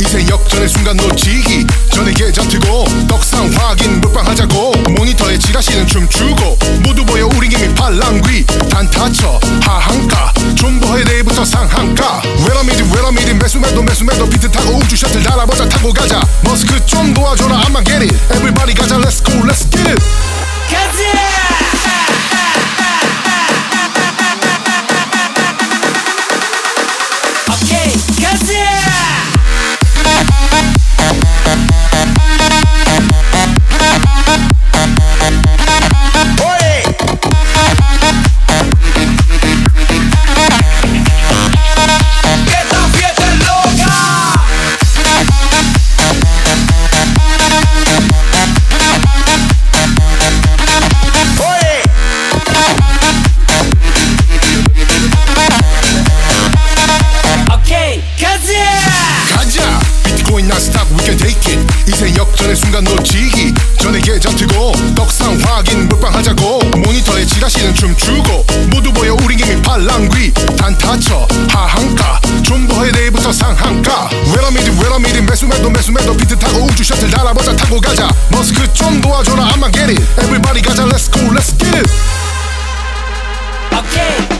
이세 역전의 순간 놓치기. 전에 계좌 트고 떡상 확인 물방하자고. 모니터에 지라시는 춤추고 모두 보여 우리 김이 팔랑귀 단타쳐. 하한가. 존버의 레이부터 상한가. 외라미디 외라미디 매수매도 매수매도. 비트 타고 우주 셔틀 날아보자 타고 가자. 머스크 좀 도와줘라 I'm a get it. Everybody 가자 let's go let's get it. going non-stop we can take it 이세 역전의 순간 놓치기. 전에 계좌 트고 떡상 확인 물방하자고. 모니터에 지라시는 춤추고 모두 보여 우리 개미 팔랑귀. 단타쳐 하한가. 존버해 내일부터 상한가. 웰어미디 웰어미디 매수매도 매수매도. 비트 타고 우주 셔틀 달아보자. 타고 가자. 머스크 좀 도와줘라. I'm a get it. Everybody 가자. Let's go let's get it. Okay.